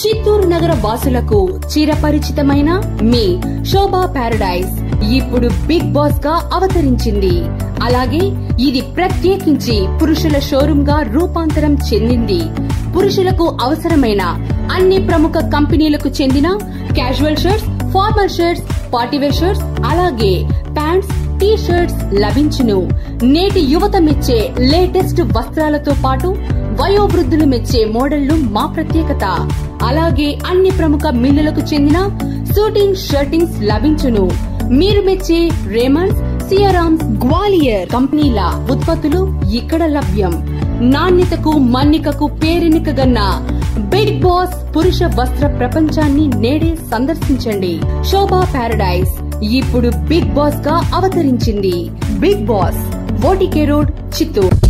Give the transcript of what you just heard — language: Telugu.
చిత్తూరు నగర వాసులకు చిరపరిచితమైన మీ శోభా పారడైజ్ ఇప్పుడు బిగ్ బాస్గా అవతరించింది. అలాగే ఇది ప్రత్యేకించి పురుషుల షోరూమ్గా రూపాంతరం చెందింది. పురుషులకు అవసరమైన అన్ని ప్రముఖ కంపెనీలకు చెందిన casual shirts formal shirts party wear shirts అలాగే ప్యాంట్స్ టీ షర్ట్స్ లభించును. నేటి యువత మెచ్చే లేటెస్ట్ వస్త్రాలతో పాటు వయోవృద్ధులు మెచ్చే మోడళ్ళు మా ప్రత్యేకత. అలాగే అన్ని ప్రముఖ మిల్లులకు చెందిన షూటింగ్ షర్టింగ్స్ లభించును. మీరు మెచ్చే రేమండ్స్ సియరామ్స్ గ్వాలియర్ కంపెనీల ఉత్పత్తులు ఇక్కడ లభ్యం. నాణ్యతకు మన్నికకు పేరెనికగన్న బిగ్ బాస్ పురుష వస్త్ర ప్రపంచాన్ని నేడే సందర్శించండి. శోభా పారడైజ్ ఇప్పుడు బిగ్ బాస్గా అవతరించింది. Big boss OTK road Chittoor.